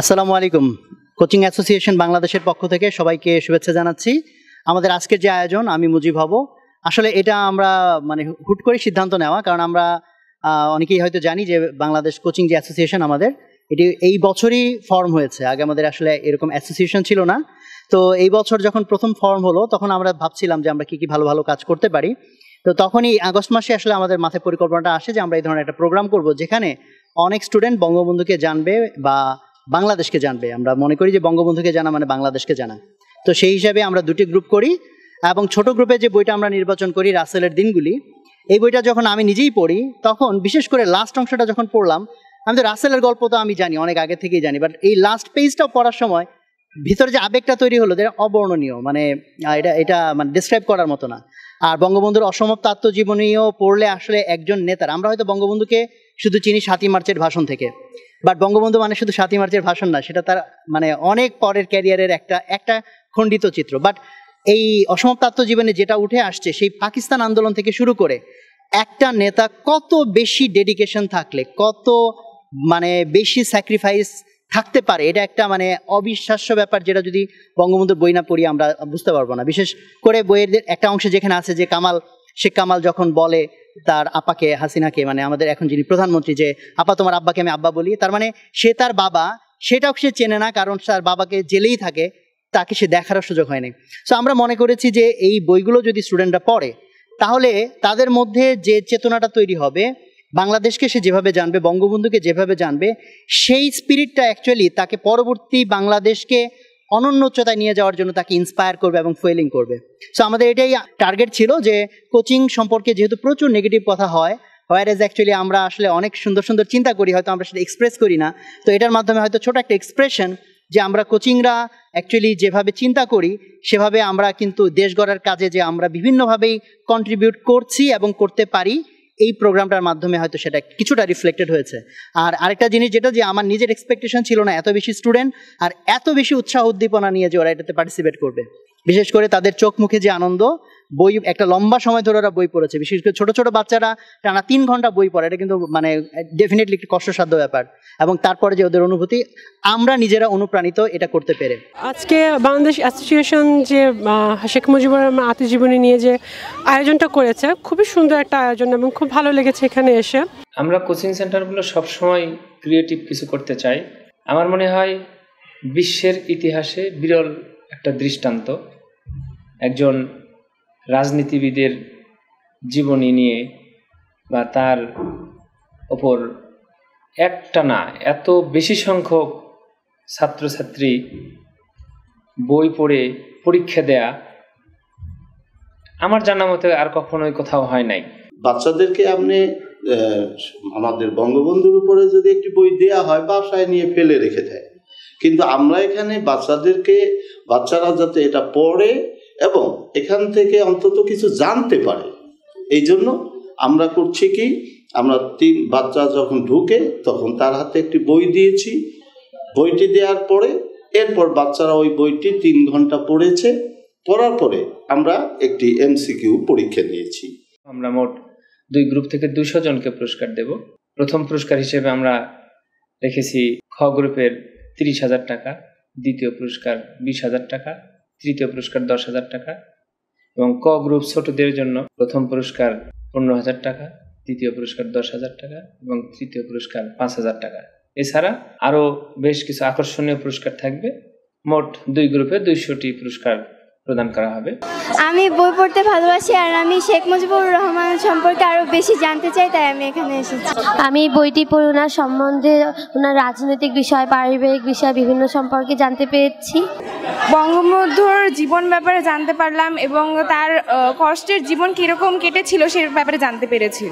আসসালামু আলাইকুম। Coaching association বাংলাদেশের পক্ষ থেকে সবাইকে শুভেচ্ছা জানাচ্ছি। আমাদের আজকের যে আয়োজন, আমি মুজিব হব। আসলে এটা আমরা মানে হুট করে সিদ্ধান্ত নেওয়া, কারণ আমরা অনেকেই হয়তো জানি যে বাংলাদেশ কোচিং যে অ্যাসোসিয়েশন আমাদের, এটি এই বছরই ফর্ম হয়েছে। আগে আমাদের আসলে এরকম অ্যাসোসিয়েশন ছিল না। তো এই বছর যখন প্রথম ফর্ম হলো, তখন আমরা ভাবছিলাম যে আমরা কি কি ভালো ভালো কাজ করতে পারি। তো তখনই আগস্ট মাসে আসলে আমাদের মাথায় পরিকল্পনাটা আসে যে আমরা এই ধরনের একটা প্রোগ্রাম করব, যেখানে অনেক স্টুডেন্ট বঙ্গবন্ধুকে জানবে বা বাংলাদেশকে জানবে। আমরা মনে করি যে বঙ্গবন্ধুকে জানা মানে বাংলাদেশকে জানা। তো সেই হিসাবে আমরা দুটি গ্রুপ করি এবং ছোট গ্রুপে যে বইটা আমরা নির্বাচন করি রাসেলের দিনগুলি, এই বইটা যখন আমি নিজেই পড়ি, তখন বিশেষ করে লাস্ট অংশটা যখন পড়লাম, আমি তো রাসেলের গল্প তো আমি জানি, অনেক আগে থেকেই জানি বাট এই লাস্ট পেজটাও পড়ার সময় ভিতরে যে আবেগটা তৈরি হলো এটা অবর্ণনীয় মানে এটা এটা মানে ডিসক্রাইব করার মতো না। আর বঙ্গবন্ধুর অসমাপ্ত আত্মজীবনীও পড়লে আসলে একজন নেতার। আমরা হয়তো বঙ্গবন্ধুকে শুধু চিনি সাতই মার্চের ভাষণ থেকে। বাট বঙ্গবন্ধু মানে শুধু সাতই মার্চের ভাষণ না, সেটা তার মানে অনেক পরের ক্যারিয়ারের একটা একটা খণ্ডিত চিত্র। বাট এই অসমাপ্ত আত্মজীবনে যেটা উঠে আসছে, সেই পাকিস্তান আন্দোলন থেকে শুরু করে একটা নেতা কত বেশি ডেডিকেশন থাকলে, কত মানে বেশি স্যাক্রিফাইস থাকতে পারে। এটা একটা মানে অবিশ্বাস্য ব্যাপার যেটা যদি বঙ্গবন্ধুর বই না পড়ি আমরা বুঝতে পারব না। বিশেষ করে বইয়ের একটা অংশে যেখানে আছে যে কামাল, শেখ কামাল যখন বলে তার আপাকে, হাসিনাকে মানে আমাদের এখন যিনি প্রধানমন্ত্রী যে, আপা, তোমার আব্বাকে আমি আব্বা বলি। তার মানে সে তার বাবা, সেটাও সে চেনে না, কারণ তার বাবাকে জেলেই থাকে, তাকে সে দেখারও সুযোগ হয়নি সো আমরা মনে করেছি যে এই বইগুলো যদি স্টুডেন্টরা পড়ে, তাহলে তাদের মধ্যে যে চেতনাটা তৈরি হবে বাংলাদেশকে সে যেভাবে জানবে, বঙ্গবন্ধুকে যেভাবে জানবে, সেই স্পিরিটটা অ্যাকচুয়ালি তাকে পরবর্তী বাংলাদেশকে অনন্য উচ্চতায় নিয়ে যাওয়ার জন্য তাকে ইন্সপায়ার করবে এবং ফুয়েলিং করবে। সো আমাদের এটাই টার্গেট ছিল যে কোচিং সম্পর্কে যেহেতু প্রচুর নেগেটিভ কথা হয় হোয়ার এজ অ্যাকচুয়ালি আমরা আসলে অনেক সুন্দর সুন্দর চিন্তা করি, হয়তো আমরা সেটা এক্সপ্রেস করি না। তো এটার মাধ্যমে হয়তো ছোট একটা এক্সপ্রেশন যে আমরা কোচিংরা অ্যাকচুয়ালি যেভাবে চিন্তা করি, সেভাবে আমরা কিন্তু দেশ গড়ার কাজে যে আমরা বিভিন্নভাবেই কন্ট্রিবিউট করছি এবং করতে পারি এই প্রোগ্রামটার মাধ্যমে হয়তো সেটা কিছুটা রিফ্লেক্টেড হয়েছে। আর আরেকটা জিনিস যেটা যে আমার নিজের এক্সপেকটেশন ছিল না, এত বেশি স্টুডেন্ট আর এত বেশি উৎসাহ উদ্দীপনা নিয়ে যে ওরা এটাতে পার্টিসিপেট করবে। বিশেষ করে তাদের চোখ মুখে যে আনন্দ বই একটা লম্বা সময় ধরে ওরা বই পড়েছে। বিশেষ করে ছোট ছোট বাচ্চারা টানা তিন ঘণ্টা বই পড়ে। এটা কিন্তু মানে ডেফিনেটলি একটি কষ্টসাধ্য ব্যাপার। এবং তারপরে যে ওদের অনুভূতি আমরা নিজেরা অনুপ্রাণিত এটা করতে পেরে। আজকে বাংলাদেশ অ্যাসোসিয়েশন যে শেখ মুজিবুর রহমান আত্মজীবনী নিয়ে যে আয়োজনটা করেছে খুবই সুন্দর একটা আয়োজন এবং খুব ভালো লেগেছে এখানে এসে। আমরা কোচিং সেন্টারগুলো সবসময় ক্রিয়েটিভ কিছু করতে চাই। আমার মনে হয় বিশ্বের ইতিহাসে বিরল একটা দৃষ্টান্ত। একজন রাজনীতিবিদের জীবনী নিয়ে বা তার ওপর একটা না, এত বেশি সংখ্যক ছাত্রছাত্রী বই পড়ে পরীক্ষা দেয়া আমার জানা মতে আর কখনোই কোথাও হয় নাই। বাচ্চাদেরকে আপনি আমাদের বঙ্গবন্ধুর উপরে যদি একটি বই দেয়া হয়, বাসায় নিয়ে ফেলে রেখে দেয়। কিন্তু আমরা এখানে বাচ্চাদেরকে, বাচ্চারা যাতে এটা পড়ে এবং এখান থেকে অন্তত কিছু জানতে পারে। এই জন্য আমরা করছি কি, আমরা তিন বাচ্চা যখন ঢুকে, তখন তার হাতে একটি বই দিয়েছি। বইটি দেওয়ার পরে এরপর বাচ্চারা ওই বইটি তিন ঘণ্টা পড়েছে। পড়ার পরে আমরা একটি এমসিকিউ পরীক্ষা দিয়েছি আমরা মোট দুই গ্রুপ থেকে দুশো জনকে পুরস্কার দেব। প্রথম পুরস্কার হিসেবে আমরা রেখেছি খ গ্রুপের তিরিশ হাজার টাকা, দ্বিতীয় পুরস্কার বিশ হাজার টাকা তৃতীয় পুরস্কার দশ হাজার টাকা এবং ক গ্রুপ ছোটদের জন্য প্রথম পুরস্কার পনেরো হাজার টাকা তৃতীয় পুরস্কার দশ হাজার টাকা এবং তৃতীয় পুরস্কার পাঁচ হাজার টাকা। এছাড়া আরও বেশ কিছু আকর্ষণীয় পুরস্কার থাকবে। মোট দুই গ্রুপে দুইশোটি পুরস্কার প্রদান করা হবে। আমি বই পড়তে ভালোবাসি আর আমি শেখ মুজিবুর রহমান সম্পর্কে আরও বেশি জানতে চাই তাই আমি এখানে এসেছি। আমি বইটি পড়ে ওনার সম্বন্ধে ওনার রাজনৈতিক বিষয় পারিবারিক বিষয় বিভিন্ন সম্পর্কে জানতে পেরেছি। বঙ্গবন্ধুর জীবন ব্যাপারে জানতে পারলাম এবং তার কষ্টের জীবন কীরকম কেটেছিল সে ব্যাপারে জানতে পেরেছি।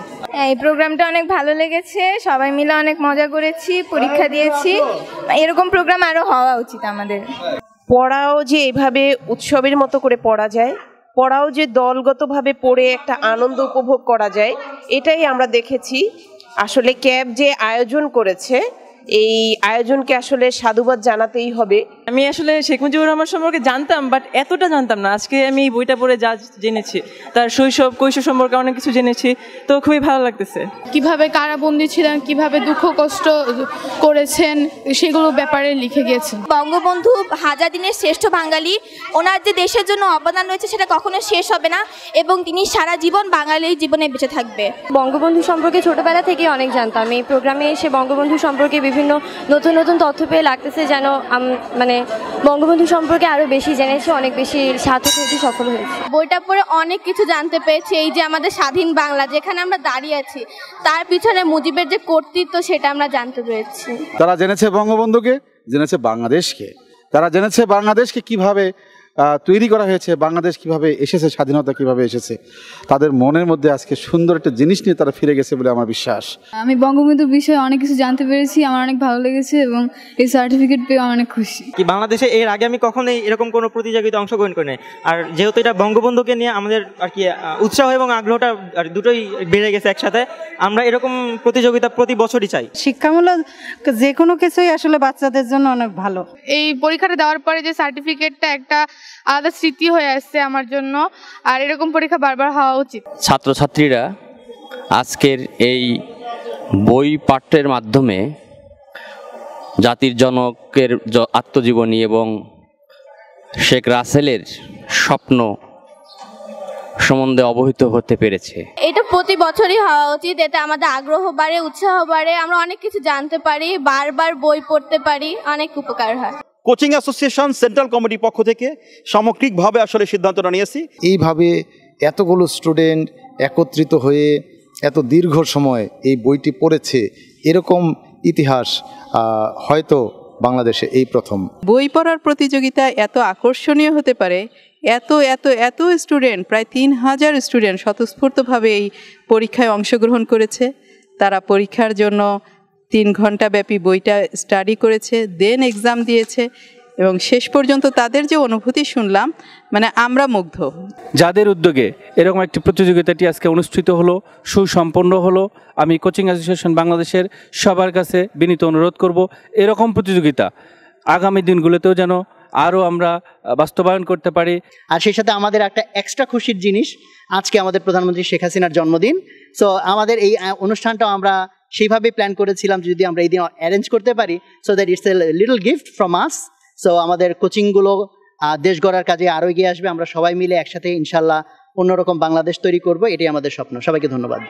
এই প্রোগ্রামটা অনেক ভালো লেগেছে সবাই মিলে অনেক মজা করেছি পরীক্ষা দিয়েছি। এরকম প্রোগ্রাম আরও হওয়া উচিত আমাদের। পড়াও যে এভাবে উৎসবের মতো করে পড়া যায়, পড়াও যে দলগতভাবে পড়ে একটা আনন্দ উপভোগ করা যায়, এটাই আমরা দেখেছি। আসলে ক্যাব যে আয়োজন করেছে এই আয়োজনকে আসলে সাধুবাদ জানাতেই হবে। আমি আসলে শেখ মুজিবুর রহমান সম্পর্কে জানতাম বাট এতটা জানতাম না। আজকে আমি এই বইটা পড়ে যা জেনেছি তার শৈশব কৈশোর সম্পর্কে অনেক কিছু জেনেছি তো খুবই ভালো লাগতেছে। কীভাবে কারাবন্দি ছিলেন কীভাবে দুঃখ কষ্ট করেছেন সেগুলো ব্যাপারে লিখে গিয়েছেন। বঙ্গবন্ধু হাজার দিনের শ্রেষ্ঠ বাঙালি ওনার যে দেশের জন্য অবদান রয়েছে সেটা কখনো শেষ হবে না এবং তিনি সারা জীবন বাঙালির জীবনে বেঁচে থাকবে। বঙ্গবন্ধু সম্পর্কে ছোটবেলা থেকে অনেক জানতাম। এই প্রোগ্রামে এসে বঙ্গবন্ধু সম্পর্কে বিভিন্ন নতুন নতুন তথ্য পেয়ে লাগতেছে যেন মানে বঙ্গবন্ধু সম্পর্কে আরও বেশি জেনেছি অনেক বেশি সার্থক হয়েছি সফল হয়েছি। বইটা পড়ে অনেক কিছু জানতে পেরেছি এই যে আমাদের স্বাধীন বাংলা যেখানে আমরা দাঁড়িয়ে আছি তার পিছনে মুজিবের যে কর্তৃত্ব সেটা আমরা জানতে পেরেছি। তারা জেনেছে বঙ্গবন্ধুকে জেনেছে বাংলাদেশকে। তারা জেনেছে বাংলাদেশকে কীভাবে তৈরি করা হয়েছে বাংলাদেশ কীভাবে এসেছে স্বাধীনতা কীভাবে এসেছে তাদের মনের মধ্যে আজকে সুন্দর একটা জিনিস নিয়ে তারা ফিরে গেছে বলে আমার বিশ্বাস। আমি বঙ্গবন্ধুর বিষয়ে অনেক কিছু জানতে পেরেছি আমার অনেক ভালো লেগেছে এবং এই সার্টিফিকেট পেয়ে আমি অনেক খুশি। কি বাংলাদেশে এর আগে আমি কখনোই এরকম কোনো প্রতিযোগিতায় অংশগ্রহণ করি নাই আর যেহেতু এটা বঙ্গবন্ধুকে নিয়ে আমাদের আর কি উৎসাহ এবং আগ্রহটা আর দুটোই বেড়ে গেছে একসাথে আমরা এরকম প্রতিযোগিতা প্রতি বছরই চাই। শিক্ষামূলক যে কোনো কিছুই আসলে বাচ্চাদের জন্য অনেক ভালো। এই পরীক্ষাটা দেওয়ার পরে যে সার্টিফিকেটটা একটা আলাদা স্মৃতি হয়ে আসছে আমার জন্য। আর এরকম পরীক্ষা বারবার হওয়া উচিত। ছাত্রছাত্রীরা আজকের এই বই পাঠ্যের মাধ্যমে জাতির জনকের আত্মজীবনী এবং শেখ রাসেলের স্বপ্ন সম্বন্ধে অবহিত হতে পেরেছে। এটা প্রতি বছরই হওয়া উচিত। এতে আমাদের আগ্রহ বাড়ে উৎসাহ বাড়ে। আমরা অনেক কিছু জানতে পারি বারবার বই পড়তে পারি অনেক উপকার হয়। কোচিং অ্যাসোসিয়েশন সেন্ট্রাল কমিটির পক্ষ থেকে সামগ্রিকভাবে আসলে সিদ্ধান্তটা নিয়েছি। এইভাবে এতগুলো স্টুডেন্ট একত্রিত হয়ে এত দীর্ঘ সময় এই বইটি পড়েছে এরকম ইতিহাস হয়তো বাংলাদেশে এই প্রথম। বই পড়ার প্রতিযোগিতা এত আকর্ষণীয় হতে পারে এত এত এত স্টুডেন্ট প্রায় তিন হাজার স্টুডেন্ট স্বতঃস্ফূর্তভাবে এই পরীক্ষায় অংশগ্রহণ করেছে। তারা পরীক্ষার জন্য তিন ঘণ্টা ব্যাপী বইটা স্টাডি করেছে দেন এক্সাম দিয়েছে এবং শেষ পর্যন্ত তাদের যে অনুভূতি শুনলাম মানে আমরা মুগ্ধ। যাদের উদ্যোগে এরকম একটি প্রতিযোগিতাটি আজকে অনুষ্ঠিত হলো সুসম্পন্ন হলো আমি কোচিং অ্যাসোসিয়েশন বাংলাদেশের সবার কাছে বিনীত অনুরোধ করব এরকম প্রতিযোগিতা আগামী দিনগুলোতেও যেন আরও আমরা বাস্তবায়ন করতে পারি। আর সেই সাথে আমাদের একটা এক্সট্রা খুশির জিনিস আজকে আমাদের প্রধানমন্ত্রী শেখ হাসিনার জন্মদিন। সো আমাদের এই অনুষ্ঠানটাও আমরা সেইভাবে প্ল্যান করেছিলাম যদি আমরা এই দিন অ্যারেঞ্জ করতে পারি so that it's a little gift from us so আমাদের কোচিংগুলো দেশ গড়ার কাজে আরও এগিয়ে আসবে। আমরা সবাই মিলে একসাথে ইনশাল্লাহ অন্যরকম বাংলাদেশ তৈরি করব, এটাই আমাদের স্বপ্ন। সবাইকে ধন্যবাদ।